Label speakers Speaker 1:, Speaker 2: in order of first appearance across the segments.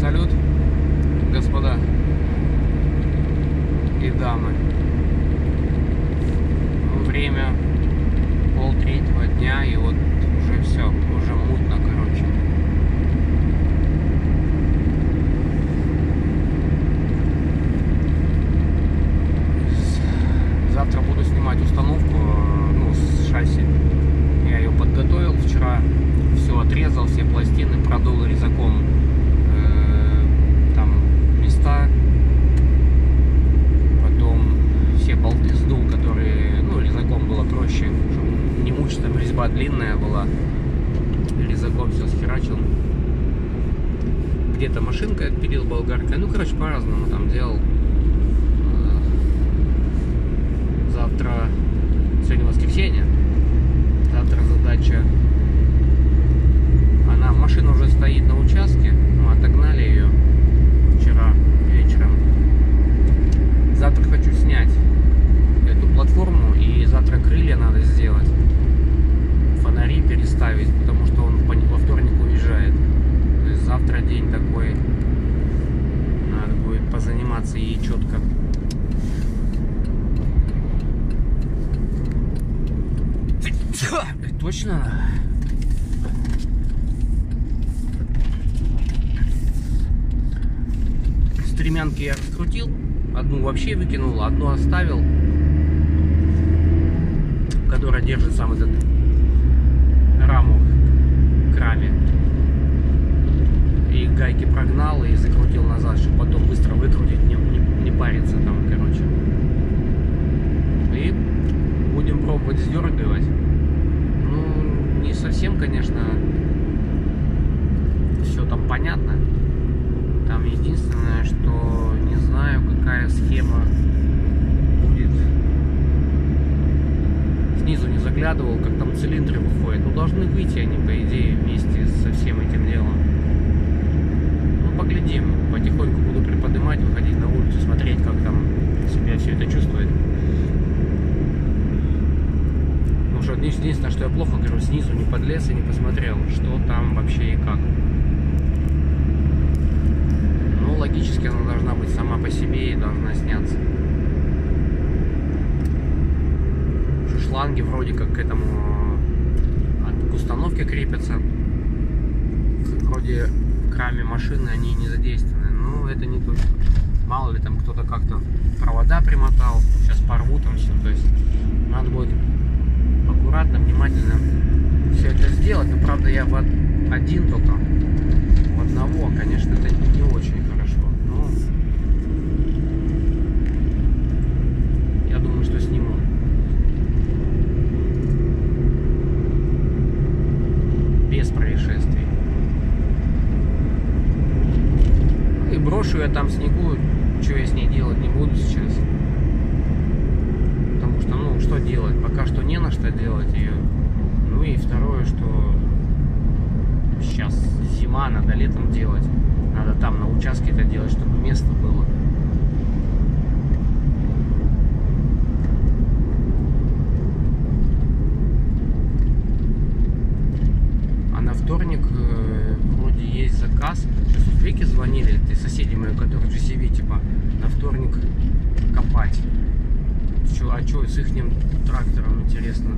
Speaker 1: салют, господа и дамы. Время пол третьего дня, и вот уже все, уже мутно, короче. С- Завтра буду снимать установку, э, ну, с шасси. Я ее подготовил вчера, все отрезал, все пластины, продул резаком э, там места, потом все болты сдул, которые, ну, резаком было проще, чтобы не мучиться, там резьба длинная была, резаком все схерачил. Где-то машинка отпилил болгаркой, ну, короче, по-разному там делал. Э, Завтра, сегодня воскресенье, завтра задача она, машина уже стоит на участке, мы отогнали ее вчера вечером. Завтра хочу снять эту платформу и завтра крылья надо сделать. Фонари переставить, потому что он в пони- во вторник уезжает. То есть завтра день такой. Надо будет позаниматься ей четко. Точно? Стремянки я раскрутил, вообще выкинул, одну оставил, которая держит сам этот раму к раме. И гайки прогнал и закрутил назад, чтобы потом быстро выкрутить, не, не- не париться там, короче. И будем пробовать сдергивать. Ну, не совсем, конечно, все там понятно. Там единственное, что не знаю, какая схема будет. Заглядывал, как там цилиндры выходят. Ну, должны выйти они, по идее, вместе со всем этим делом. Ну, поглядим. Потихоньку буду приподнимать, выходить на улицу, смотреть, как там себя все это чувствует. Ну, что единственное, что я плохо, говорю, снизу не подлез и не посмотрел, что там вообще и как. Ну, логически она должна быть сама по себе и должна сняться. Что Шланги вроде как к этому от- к установке крепятся. Вроде к раме машины они не задействованы. Но это не точно. Мало ли там кто-то как-то провода примотал. Сейчас порву там все. То есть надо будет аккуратно, внимательно все это сделать. Но правда я в од- один только одного, конечно, это не очень хорошо. Но я думаю, что сниму. Без происшествий. Я там снегу, что я с ней делать не буду сейчас. Потому что, ну, что делать? Пока что не на что делать ее. Ну и второе, что сейчас зима, надо летом делать. Надо там на участке это делать, чтобы место было. А на вторник э, вроде есть заказ. Сейчас узбеки звонили, ты соседи мои, которые в GCV, типа, на вторник копать. Чё, а что с их трактором, интересно?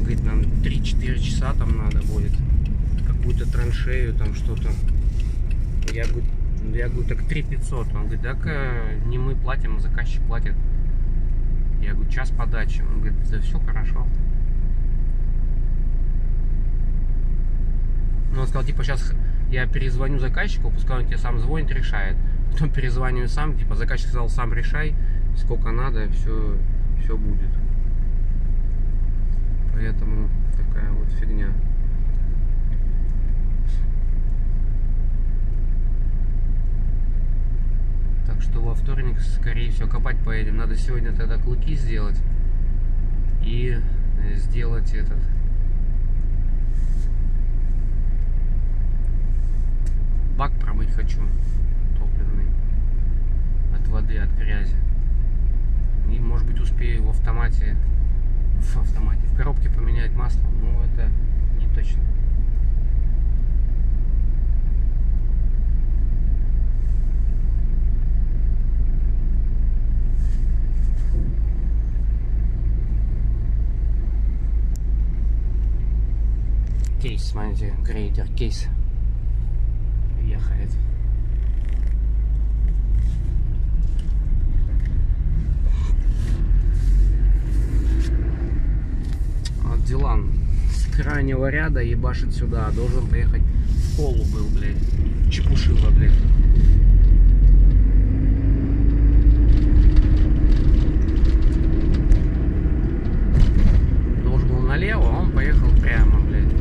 Speaker 1: Говорит, нам 3-4 часа там надо будет. Какую-то траншею, там что-то. Я говорю, я говорю, так 3 500. Он говорит, так э, не мы платим, а заказчик платит. Я говорю, час подачи. Он говорит, да все хорошо. Ну, он сказал, типа, сейчас я перезвоню заказчику, пускай он тебе сам звонит, решает. Потом перезваниваю сам, типа, заказчик сказал, сам решай, сколько надо, все, все будет. Поэтому такая вот фигня. Так что во вторник, скорее всего, копать поедем. Надо сегодня тогда клыки сделать. И сделать этот бак промыть хочу топливный от воды, от грязи. И может быть успею в автомате в автомате, в коробке поменять масло, но это не точно. кейс, смотрите, грейдер, кейс ехает. Вот Дилан с крайнего ряда ебашит сюда, должен поехать в полу был, блядь, чепушила, блядь. Должен был налево, а он поехал прямо, блядь.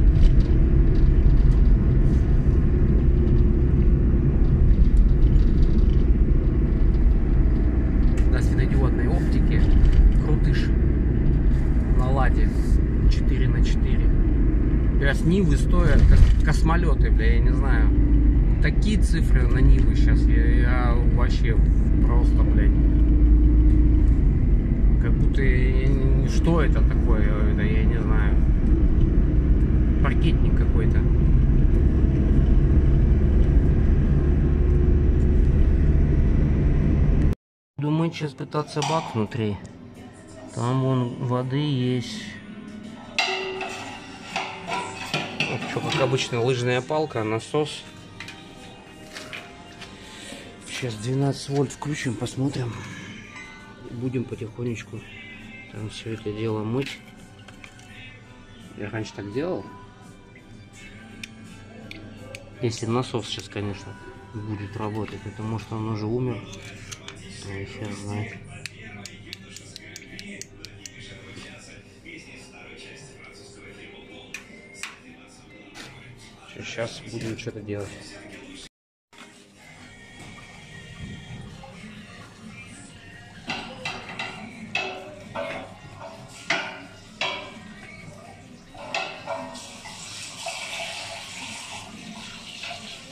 Speaker 1: На светодиодной оптике крутыш на ладе 4 на 4 Сейчас Нивы стоят как космолеты, бля, я не знаю. Такие цифры на Нивы сейчас, я, я вообще просто, блядь. Как будто, что это такое, это я не знаю. Паркетник какой-то. Мыть сейчас пытаться бак внутри. Там вон воды есть. Что, как обычно, лыжная палка, насос. Сейчас 12 вольт включим, посмотрим. Будем потихонечку там все это дело мыть. Я раньше так делал. Если насос сейчас, конечно, будет работать, потому что он уже умер. Я хер знает. Сейчас будем что-то делать.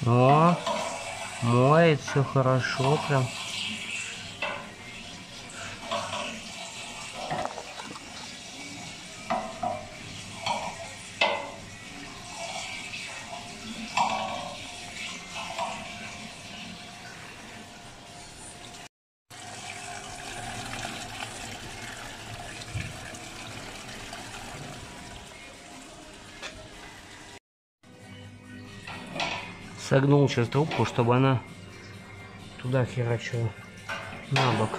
Speaker 1: О, моет все хорошо прям. Согнул сейчас трубку, чтобы она туда херачила. На бок.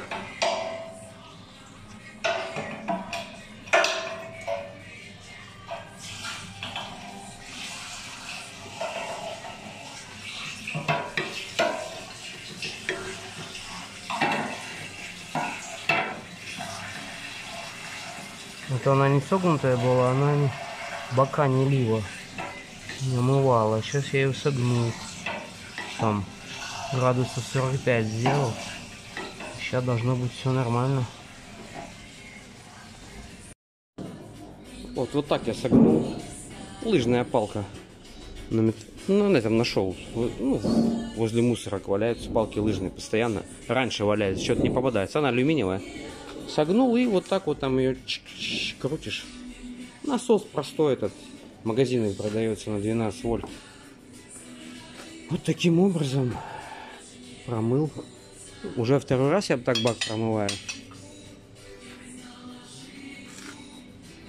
Speaker 1: Это она не согнутая была, она не, бока не лила, не омывала. Сейчас я ее согнул. Там градусов 45 сделал. Сейчас должно быть все нормально. Вот, вот так я согнул. Лыжная палка. На, мет... ну, на этом нашел. Ну, возле мусорок валяются палки лыжные постоянно. Раньше валяются, что-то не попадается. Она алюминиевая. Согнул и вот так вот там ее крутишь. Насос простой этот. Магазинах продается на 12 вольт. Вот таким образом промыл. Уже второй раз я так бак промываю.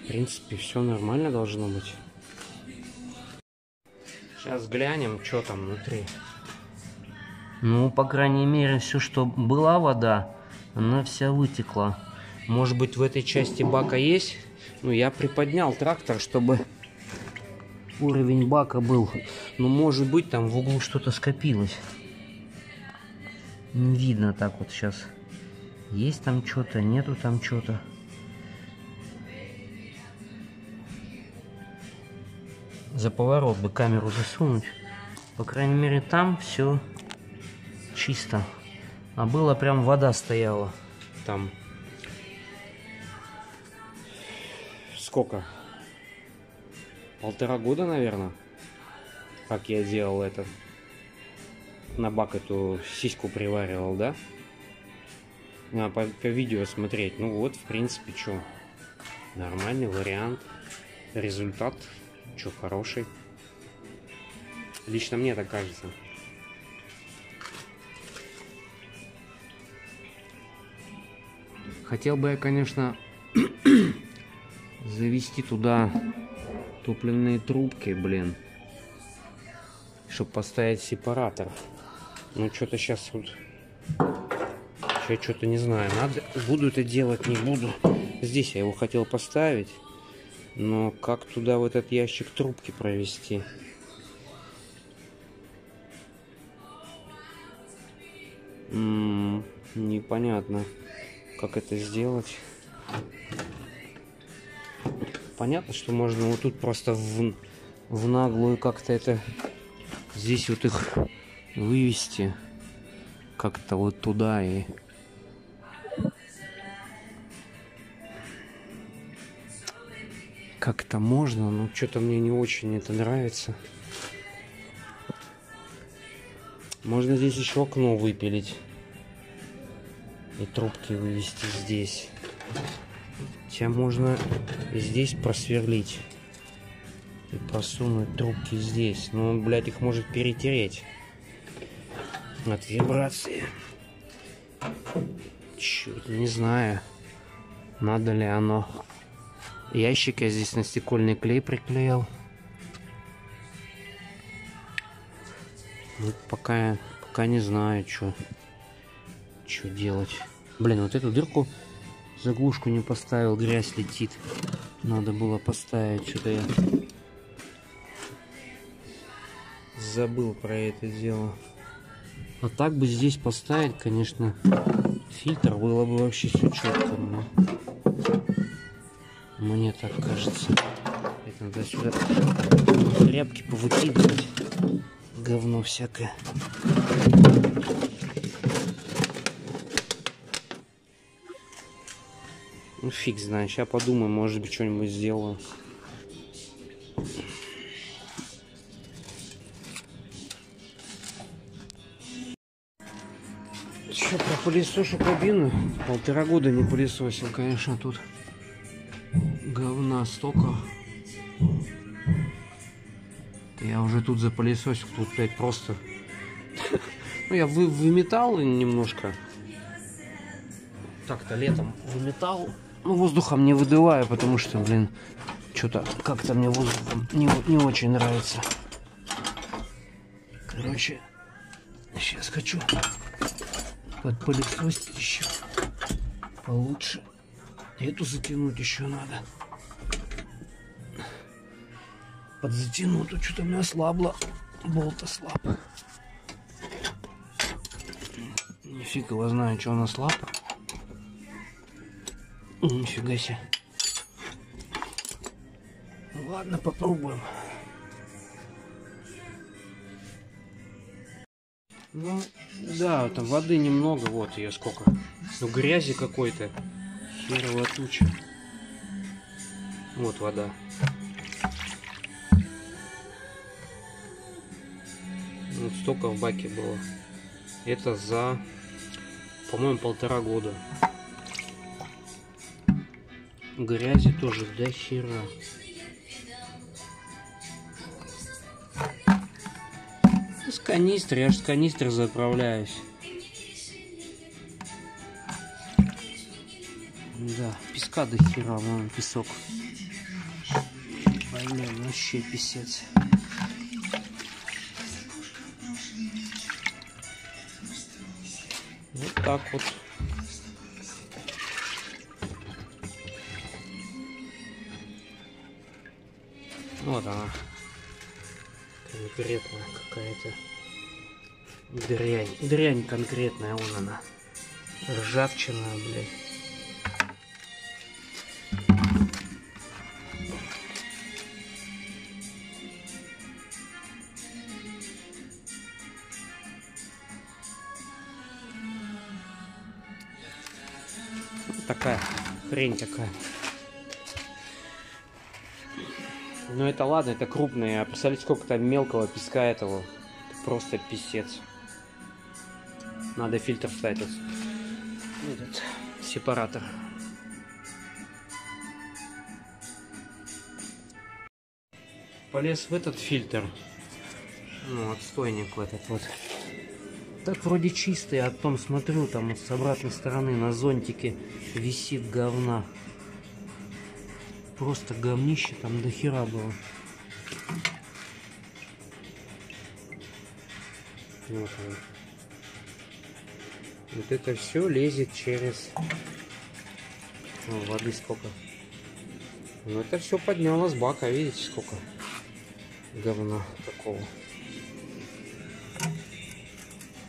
Speaker 1: В принципе, все нормально должно быть. Сейчас глянем, что там внутри. Ну, по крайней мере, все, что была вода, она вся вытекла. Может быть, в этой части бака есть? Ну, я приподнял трактор, чтобы уровень бака был. Но, может быть, там в углу что-то скопилось. Не видно так вот сейчас. Есть там что-то, нету там что-то. За поворот бы камеру засунуть. По крайней мере, там все чисто. А было прям вода стояла. Там. Сколько? Полтора года, наверное. Как я делал это. На бак эту сиську приваривал, да? А, по, по видео смотреть. Ну вот, в принципе, что. Нормальный вариант. Результат. Что, хороший. Лично мне так кажется. Хотел бы я, конечно, завести туда Топливные трубки, блин. Чтобы поставить сепаратор. Ну, что-то сейчас вот... Я что-то не знаю. Надо... Буду это делать, не буду. Здесь я его хотел поставить. Но как туда в этот ящик трубки провести? М -м, непонятно, как это сделать. Понятно, что можно вот тут просто в, в наглую как-то это... Здесь вот их вывести как-то вот туда и... Как это можно, но что-то мне не очень это нравится. Можно здесь еще окно выпилить. И трубки вывести здесь. Хотя можно здесь просверлить. И просунуть трубки здесь. Но он, блядь, их может перетереть. От вибрации. Черт, не знаю. Надо ли оно. Ящик я здесь на стекольный клей приклеил. Вот пока, пока не знаю, что делать. Блин, вот эту дырку заглушку не поставил, грязь летит. Надо было поставить, что-то я забыл про это дело. А так бы здесь поставить, конечно, фильтр было бы вообще все четко. Но... Мне так кажется. Это надо сюда тряпки повыкидывать говно всякое. Ну фиг знает, сейчас подумаем, может быть что-нибудь сделаю. Что, про пылесошу кабину? Полтора года не пылесосил, конечно, тут говна столько. Я уже тут запылесосил, тут, блядь, просто... Ну, я вы, выметал немножко. Так-то летом выметал. Ну, воздухом не выдуваю, потому что, блин, что-то как-то мне воздухом не, не очень нравится. Короче, сейчас хочу подпылесосить еще получше. Эту затянуть еще надо подзатяну. Тут что-то у меня слабло. Болта слаб. Нифига его знаю, что у нас слаб. Нифига себе. Ладно, попробуем. Ну, да, там воды немного, вот ее сколько. Ну, грязи какой-то. Херова туча. Вот вода. Вот столько в баке было. Это за, по-моему, полтора года. Грязи тоже до хера. С канистры, я же с канистры заправляюсь. Да, песка до хера, вон песок. Блин, вообще писец. так вот. Вот она. Конкретная какая-то дрянь. Дрянь конкретная, вон она. Ржавчина, блядь. такая хрень такая. Ну это ладно, это крупные. А представляете, сколько там мелкого песка этого. Это просто писец. Надо фильтр ставить. Этот сепаратор. Полез в этот фильтр. Ну, отстойник в этот вот. Так вроде чистый, а потом смотрю, там с обратной стороны на зонтике висит говна. Просто говнище там до хера было. Вот. Вот это все лезет через... О, воды сколько. Ну это все подняло с бака, видите сколько говна такого.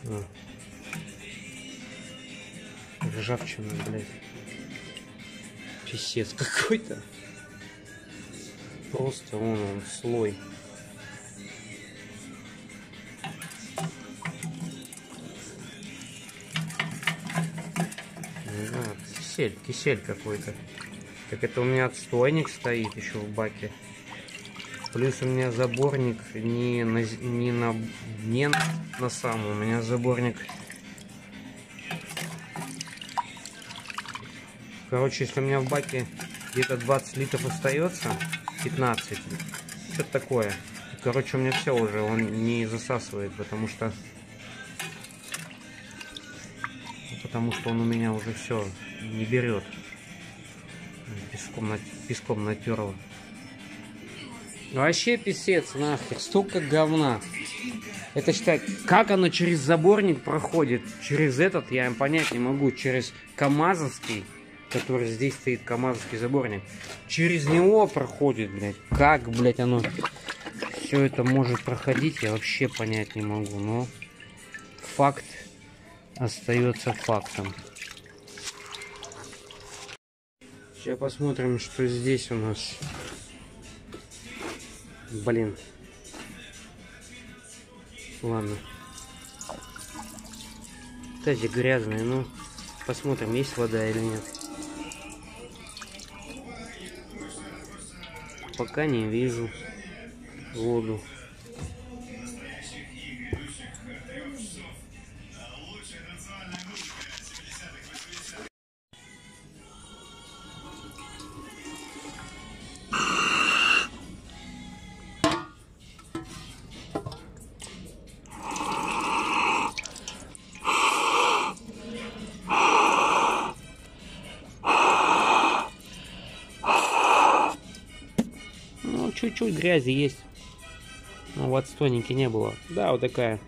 Speaker 1: А. Ржавчина, блядь. Писец какой-то. Просто вон он слой. А, кисель, кисель какой-то. Так это у меня отстойник стоит еще в баке. Плюс у меня заборник не на, не на не на самом. У меня заборник. Короче, если у меня в баке где-то 20 литров остается, 15, что-то такое. Короче, у меня все уже, он не засасывает, потому что потому что он у меня уже все не берет. Песком, песком натерл. Вообще писец нахер, столько говна. Это считай, как оно через заборник проходит, через этот, я им понять не могу, через КамАЗовский, который здесь стоит, КамАЗовский заборник. Через него проходит, блядь. Как, блядь, оно все это может проходить, я вообще понять не могу. Но факт остается фактом. Сейчас посмотрим, что здесь у нас. Блин. Ладно. Тазик грязный, ну посмотрим, есть вода или нет. Пока не вижу воду. Чуть-чуть грязи есть. Но в отстойнике не было. Да, вот такая.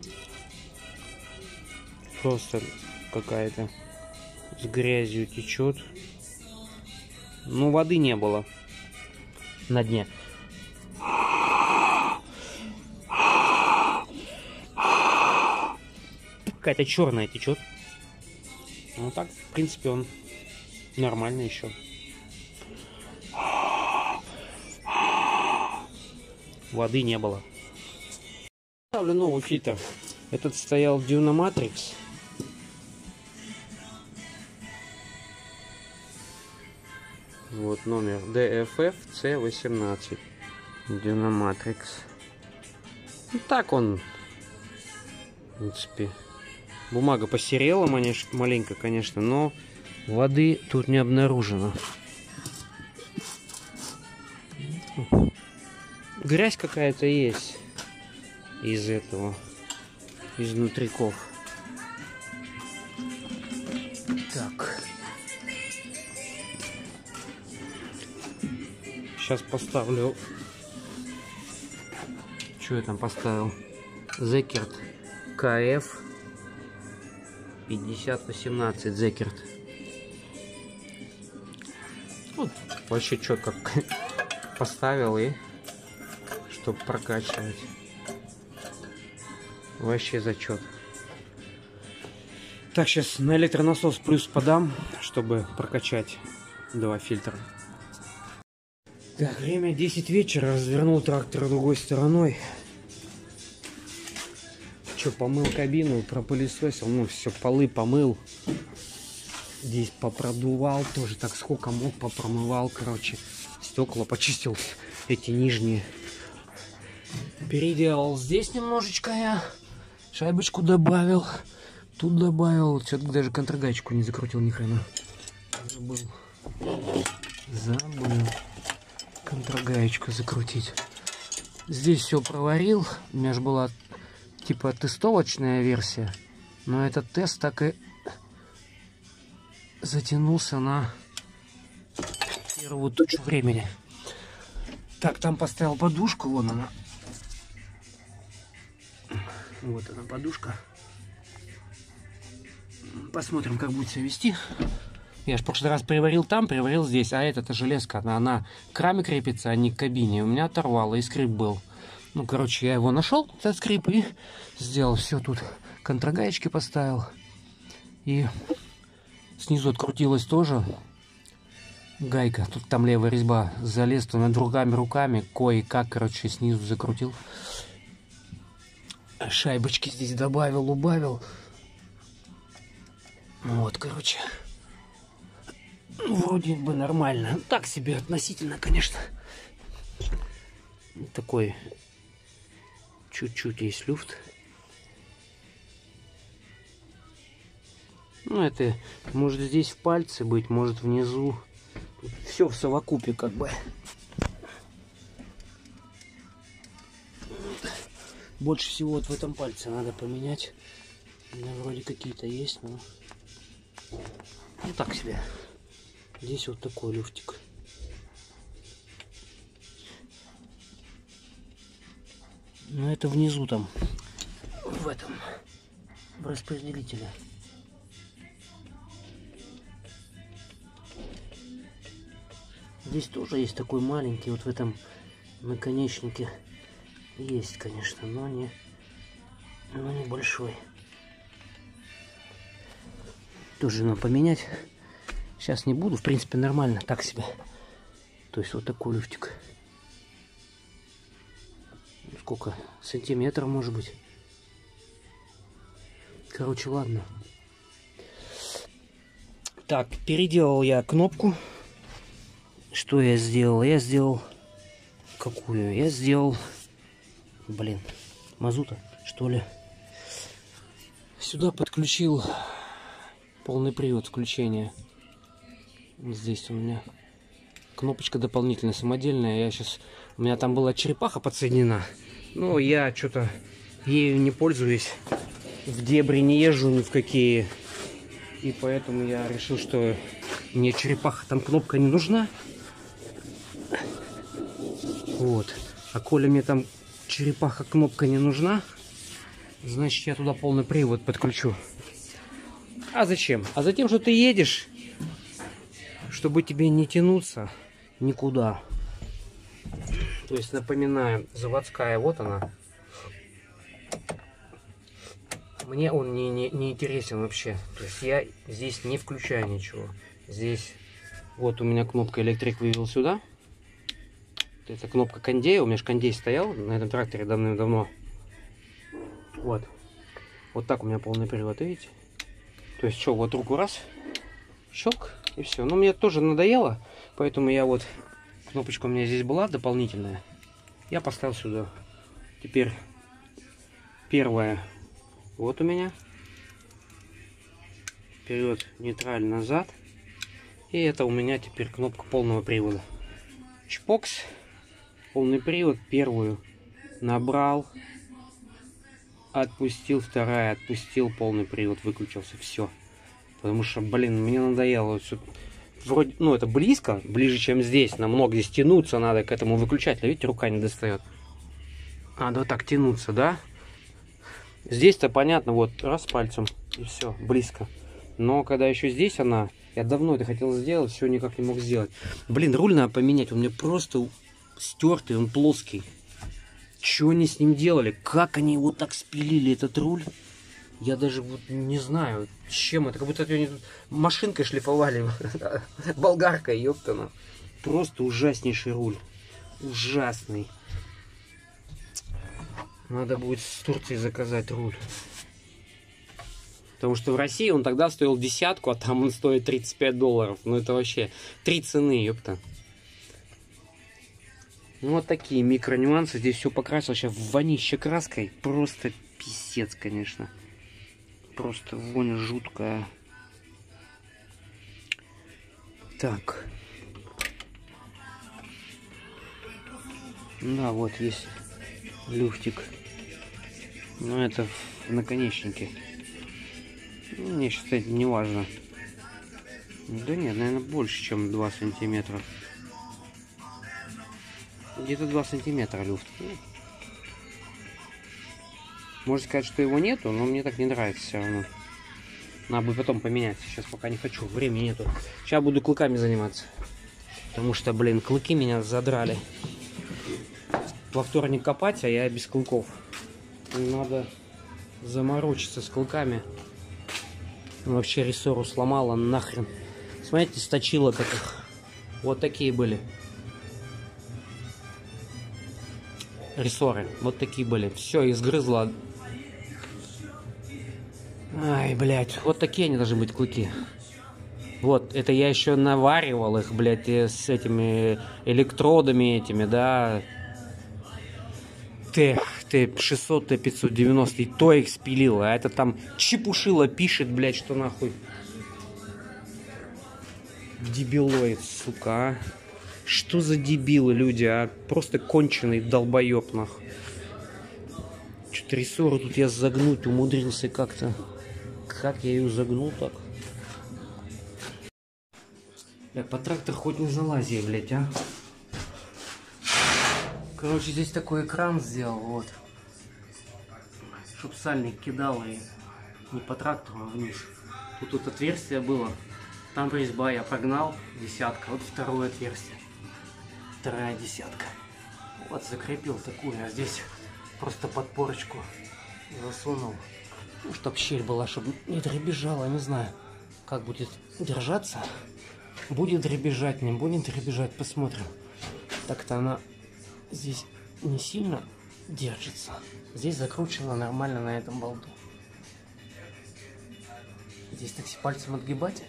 Speaker 1: Просто какая-то с грязью течет. Ну, воды не было на дне. Какая-то черная течет. Ну так, в принципе, он нормальный еще. Воды не было. Ставлю новый фильтр. Этот стоял Dynamatrix. Вот номер DFF C18. Dynamatrix. Ну, так он, в принципе, бумага посерела маленько, конечно, но воды тут не обнаружено грязь какая-то есть из этого, из внутриков. Так. Сейчас поставлю... Что я там поставил? Зекерт КФ 5018 Зекерт. Вот вообще что как поставил и чтобы прокачивать. Вообще зачет. Так, сейчас на электронасос плюс подам, чтобы прокачать два фильтра. Так, время 10 вечера. Развернул трактор другой стороной. Че, помыл кабину, пропылесосил. Ну, все, полы помыл. Здесь попродувал тоже так сколько мог, попромывал, короче. Стекла почистил эти нижние переделал здесь немножечко я. Шайбочку добавил. Тут добавил. Что-то даже контрагайчику не закрутил ни хрена. Забыл. Забыл. Контрагаечку закрутить. Здесь все проварил. У меня же была типа тестовочная версия. Но этот тест так и затянулся на первую тучу времени. Так, там поставил подушку, вон она. Вот она подушка. Посмотрим, как будет себя вести. Я же в прошлый раз приварил там, приварил здесь, а эта железка, она, она к раме крепится, а не к кабине. У меня оторвало, и скрип был. Ну, короче, я его нашел, этот скрип, и сделал все тут. Контрогаечки поставил. И снизу открутилась тоже гайка. Тут там левая резьба. Залез над другами руками, кое-как, короче, снизу закрутил. Шайбочки здесь добавил, убавил. Вот, короче. Ну, вроде бы нормально. Так себе относительно, конечно. Такой чуть-чуть есть люфт. Ну, это может здесь в пальце быть, может внизу. Все в совокупе как бы. Больше всего вот в этом пальце надо поменять. У меня вроде какие-то есть, но... Ну так себе. Здесь вот такой люфтик. Но это внизу там, в этом, в распределителе. Здесь тоже есть такой маленький, вот в этом наконечнике есть, конечно, но не, но не большой. Тоже надо поменять. Сейчас не буду, в принципе, нормально, так себе. То есть вот такой люфтик. Сколько? Сантиметров, может быть. Короче, ладно. Так, переделал я кнопку. Что я сделал? Я сделал... Какую? Я сделал... Блин, мазута, что ли? Сюда подключил полный привод включения. Здесь у меня кнопочка дополнительная, самодельная. Я сейчас... У меня там была черепаха подсоединена. Но я что-то ею не пользуюсь. В дебри не езжу ни в какие. И поэтому я решил, что мне черепаха там кнопка не нужна. Вот. А коли мне там черепаха кнопка не нужна, значит я туда полный привод подключу. А зачем? А затем, что ты едешь чтобы тебе не тянуться никуда. То есть, напоминаю, заводская, вот она. Мне он не, не, не интересен вообще. То есть я здесь не включаю ничего. Здесь вот у меня кнопка электрик вывел сюда. Это кнопка кондея. У меня же кондей стоял на этом тракторе давным-давно. Вот. Вот так у меня полный привод, видите? То есть что, вот руку раз, щелк, и все. Но мне тоже надоело, поэтому я вот... Кнопочка у меня здесь была дополнительная. Я поставил сюда. Теперь первая вот у меня. Вперед, нейтраль, назад. И это у меня теперь кнопка полного привода. Чпокс. Полный привод. Первую набрал. Отпустил. Вторая отпустил. Полный привод выключился. Все. Потому что, блин, мне надоело все. Вроде, ну, это близко, ближе, чем здесь. Намного здесь тянуться надо к этому выключателю. Видите, рука не достает. Надо так тянуться, да? Здесь-то понятно, вот, раз пальцем, и все, близко. Но когда еще здесь она, я давно это хотел сделать, все никак не мог сделать. Блин, руль надо поменять, он мне просто стертый, он плоский. Что они с ним делали? Как они его так спилили, этот руль? Я даже вот не знаю, чем это. Как будто они машинкой шлифовали. Болгаркой, ёптана. Просто ужаснейший руль. Ужасный. Надо будет с Турции заказать руль. Потому что в России он тогда стоил десятку, а там он стоит 35 долларов. Ну это вообще три цены, ёпта. Ну вот такие микро нюансы. Здесь все покрасил сейчас вонище краской. Просто писец, конечно. Просто вонь жуткая. Так. Да, вот есть люфтик. Но это в наконечнике. Ну, мне считать не важно. Да нет, наверное, больше, чем 2 сантиметра. Где-то 2 сантиметра люфт. Можно сказать, что его нету, но мне так не нравится все равно. Надо бы потом поменять. Сейчас пока не хочу, времени нету. Сейчас буду клыками заниматься. Потому что, блин, клыки меня задрали. Во вторник копать, а я без клыков. Надо заморочиться с клыками. Вообще рессору сломала нахрен. Смотрите, сточила как их. Вот такие были. Рессоры. Вот такие были. Все, изгрызла Ай, блядь, вот такие они должны быть клыки. Вот, это я еще наваривал их, блядь, с этими электродами этими, да. Т, Т600, Т590, и то их спилил, а это там чепушило пишет, блядь, что нахуй. Дебилоид, сука, а. Что за дебилы люди, а? Просто конченый долбоеб, нахуй. Что-то тут я загнуть умудрился как-то. Как я ее загнул так? Бля, по трактор хоть не залази, блядь, а. Короче, здесь такой экран сделал, вот. Чтоб сальник кидал и не по трактору, а вниз. Тут тут отверстие было. Там резьба я прогнал, десятка. Вот второе отверстие. Вторая десятка. Вот закрепил такую, а здесь просто подпорочку засунул. Ну, чтоб щель была, чтобы не дребезжала, не знаю, как будет держаться. Будет дребезжать, не будет дребезжать, посмотрим. Так-то она здесь не сильно держится. Здесь закручена нормально на этом болту. Здесь так пальцем отгибать.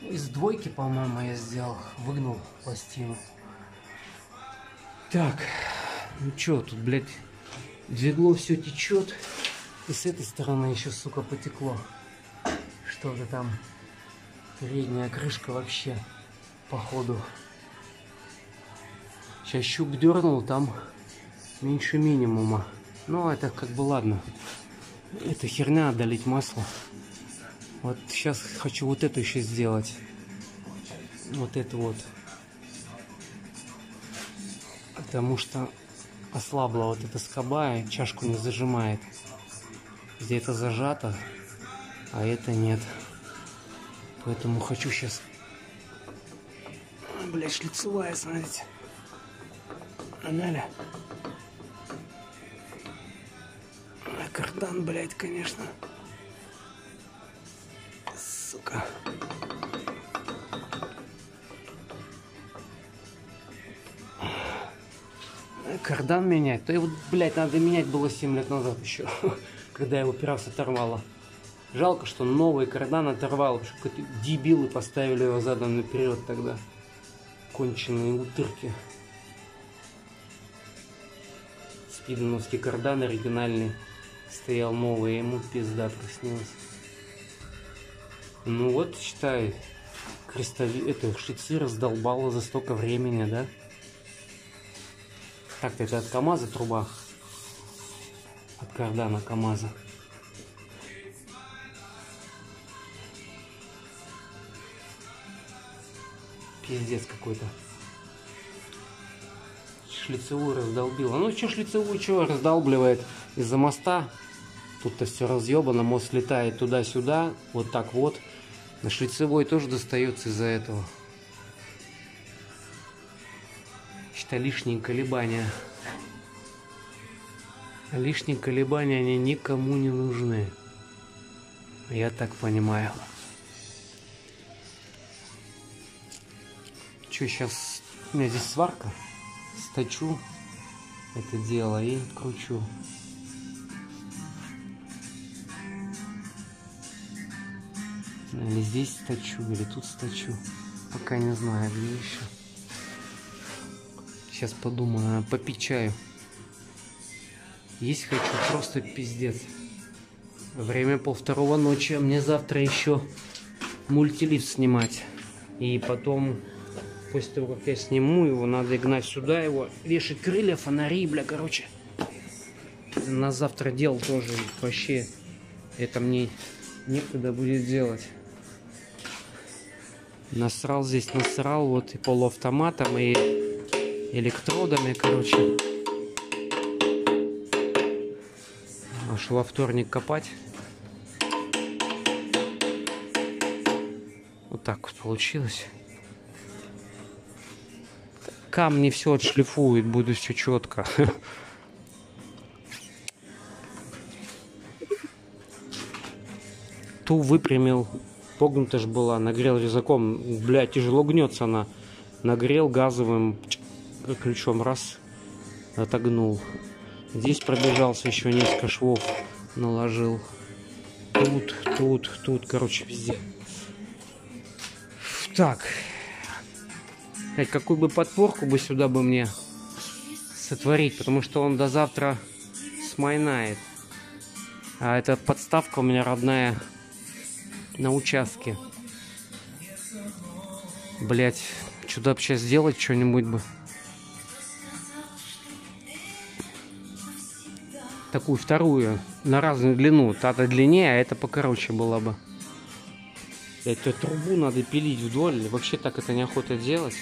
Speaker 1: Из двойки, по-моему, я сделал. Выгнул пластину. Так, ну чё, тут, блядь, двигло все течет. И с этой стороны еще, сука, потекло. Что-то там. Передняя крышка вообще, походу. Сейчас щуп дернул, там меньше минимума. Ну, это как бы ладно. Это херня, долить масло. Вот сейчас хочу вот эту еще сделать. Вот эту вот. Потому что ослабла вот эта скоба и чашку не зажимает. Где это зажато, а это нет. Поэтому хочу сейчас... Блять, шлицевая, смотрите. Аналя. А кардан, блядь, конечно. Кардан менять. То его, блядь, надо менять было 7 лет назад еще когда его раз оторвало. Жалко, что новый кардан оторвал, что дебилы поставили его задом наперед тогда. Конченые утырки. Спидоновский кардан оригинальный стоял новый, ему пизда приснилась. Ну вот, считай, крестови... это шицы раздолбало за столько времени, да? Так-то это от КамАЗа труба от кардана КамАЗа. Пиздец какой-то. Шлицевую раздолбила. Ну что шлицевую, что раздолбливает из-за моста? Тут-то все разъебано, мост летает туда-сюда, вот так вот. На шлицевой тоже достается из-за этого. Считай лишние колебания. Лишние колебания, они никому не нужны. Я так понимаю. Что, сейчас у меня здесь сварка. Сточу это дело и кручу. Или здесь сточу, или тут сточу. Пока не знаю, где еще. Сейчас подумаю, попить чаю. Есть хочу просто пиздец. Время пол второго ночи, а мне завтра еще мультилифт снимать. И потом, после того, как я сниму его, надо гнать сюда его, вешать крылья, фонари, бля, короче. На завтра дел тоже вообще. Это мне некогда будет делать. Насрал здесь, насрал, вот и полуавтоматом, и электродами, короче. Аж во вторник копать. Вот так вот получилось. Камни все отшлифует, будет все четко. Ту выпрямил, погнута ж была, нагрел резаком. Бля, тяжело гнется она. Нагрел газовым ключом, раз, отогнул. Здесь пробежался еще несколько швов, наложил. Тут, тут, тут, короче, везде. Так. Какую бы подпорку бы сюда бы мне сотворить, потому что он до завтра смайнает. А эта подставка у меня родная на участке. Блять, что-то вообще сделать что-нибудь бы. Такую вторую, на разную длину. Та-то длиннее, а это покороче была бы. Эту трубу надо пилить вдоль. Вообще так это неохота делать.